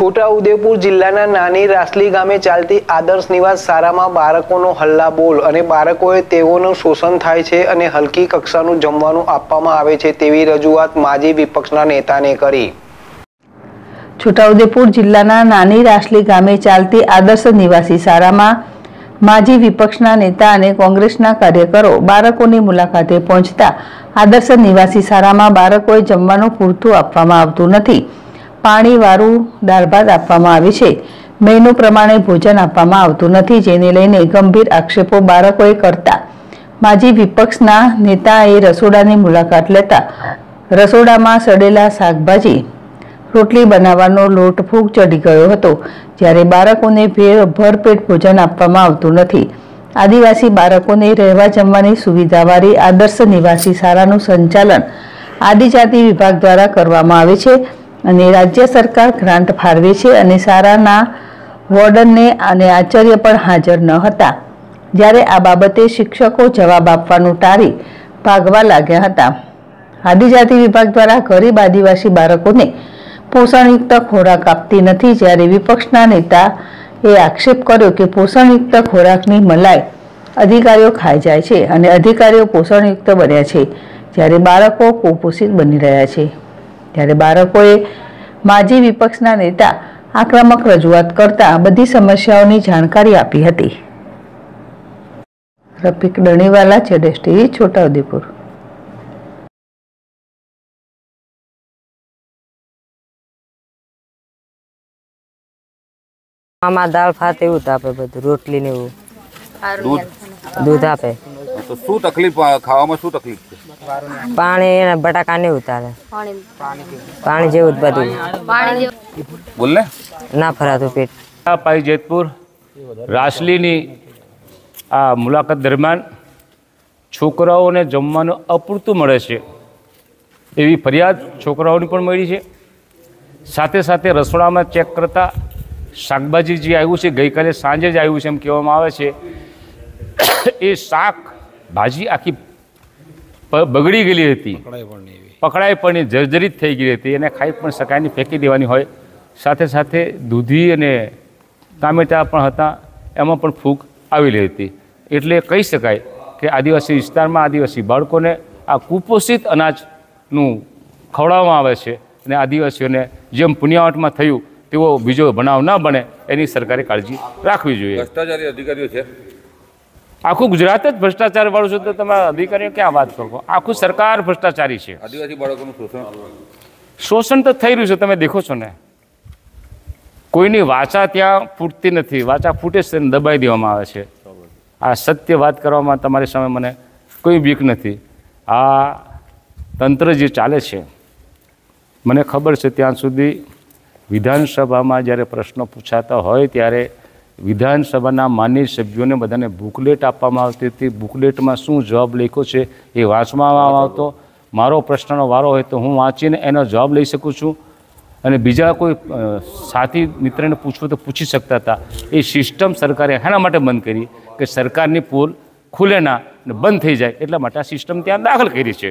છોટાઉદેપુર જિલ્લાના નાની રાસલી ગામે ચાલતી આદર્શ નિવાસ શાળામાં બાળકોનો હલ્લાબોલ અને બાળકોએ તેઓનું શોષણ થાય છે અને હલકી કક્ષાનું જમવાનું આપવામાં આવે છે તેવી રજૂઆત માજી વિપક્ષના નેતાને કરી. છોટાઉદેપુર જિલ્લાના નાની રાસલી ગામે ચાલતી આદર્શ નિવાસી શાળામાં માજી વિપક્ષના નેતા અને કોંગ્રેસના કાર્યકરો બાળકોની મુલાકાતે પહોંચતા આદર્શ નિવાસી શાળામાં બાળકોએ જમવાનું પૂરતું આપવામાં આવતું નથી. પાણીવાળું દાળ ભાત આપવામાં આવે છે. મેનુ પ્રમાણે ભોજન આપવામાં આવતું નથી, જેને લઈને ગંભીર આક્ષેપો બાળકોએ કરતા. માજી વિપક્ષના નેતાએ રસોડાની મુલાકાત લેતા રસોડામાં સડેલા શાકભાજી, રોટલી બનાવવાનો લોટ ફૂગ ચડી ગયો હતો, જ્યારે બાળકોને ભરપેટ ભોજન આપવામાં આવતું નથી. આદિવાસી બાળકોને રહેવા જમવાની સુવિધાવાળી આદર્શ નિવાસી શાળાનું સંચાલન આદિજાતિ વિભાગ દ્વારા કરવામાં આવે છે. અને રાજ્ય સરકાર ગ્રાન્ટ ફાળવે છે અને શાળાના વોર્ડનને અને આચાર્ય પણ હાજર ન હતા. જ્યારે આ બાબતે શિક્ષકો જવાબ આપવાનું ટાળી ભાગવા લાગ્યા હતા. આદિજાતિ વિભાગ દ્વારા ગરીબ આદિવાસી બાળકોને પોષણયુક્ત ખોરાક આપતી નથી જ્યારે વિપક્ષના નેતા એ આક્ષેપ કર્યો કે પોષણયુક્ત ખોરાકની મલાઈ અધિકારીઓ ખાઈ જાય છે અને અધિકારીઓ પોષણયુક્ત બન્યા છે જ્યારે બાળકો કુપોષિત બની રહ્યા છે. ત્યારે બાળકોએ માજી વિપક્ષના નેતા આક્રમક રજૂઆત કરતા બધી સમસ્યાઓની જાણકારી આપી હતી. રફીક ડણીવાલા છેડેશ ટીવી છોટાઉદેપુર. મામા દાળ ભાત એવું આપે બધું રોટલી ને એવું. દૂધ દૂધ આપે. તો શું તકલીફ ખાવામાં શું તકલીફ છે? પાણી બટાકા ને ઉતારે. પાણી જેવું જ બધું. બોલ ને ના ફરાતું પેટ. પાઈ જેતપુર રાસલીની આ મુલાકાત દરમિયાન છોકરાઓને જમવાનું અપૂરતું મળે છે. એવી ફરિયાદ છોકરાઓની પણ મળી છે. સાથે સાથે રસોડામાં ચેક કરતા શાકભાજી જે આવ્યું છે. ગઈકાલે સાંજે જ આવ્યું છે એમ કહેવામાં આવે છે. એ શાક ભાજી આખી બગડી ગયેલી હતી. પકડાય પણ એ જર્જરિત થઈ ગઈ હતી. એને ખાઈ પણ શકાય નહીં ફેંકી દેવાની હોય. સાથે સાથે દૂધી અને ટામેટાં પણ હતા. એમાં પણ ફૂગ આવેલી હતી. એટલે કહી શકાય કે આદિવાસી વિસ્તારમાં આદિવાસી બાળકોને આ કુપોષિત અનાજનું ખવડાવવામાં આવે છે અને આદિવાસીઓને જેમ પુણ્યાવટમાં થયું તેવો બીજો બનાવ ન બને એની સરકારે કાળજી રાખવી જોઈએ. ભ્રષ્ટાચારી અધિકારીઓ છે. આખું ગુજરાત જ ભ્રષ્ટાચાર વાળું છે તો તમે અધિકારીઓ ક્યાં વાત કરો? આખું સરકાર ભ્રષ્ટાચારી છે. આદિવાસી બાળકોનું શોષણ? શોષણ તો થઈ રહ્યું છે તમે દેખો છો ને. કોઈની વાચા ત્યાં ફૂટતી નથી. વાચા ફૂટે છે દબાઈ દેવામાં આવે છે. આ સત્ય વાત કરવામાં તમારી સામે મને કોઈ બીક નથી. આ તંત્ર જે ચાલે છે મને ખબર છે ત્યાં સુધી વિધાનસભામાં જ્યારે પ્રશ્નો પૂછાતા હોય ત્યારે વિધાનસભાના માન્ય સભ્યોને બધાને બુકલેટ આપવામાં આવતી હતી. બુકલેટમાં શું જવાબ લખ્યો છે એ વાંચવામાં આવતો. મારો પ્રશ્નનો વારો હોય તો હું વાંચીને એનો જવાબ લઈ શકું છું. અને બીજા કોઈ સાથી મિત્રને પૂછવું તો પૂછી શકતા હતા. એ સિસ્ટમ સરકારે એના માટે બંધ કરી કે સરકારની પોલ ખુલે ના અને બંધ થઈ જાય. એટલા માટે આ સિસ્ટમ ત્યાં દાખલ કરી છે.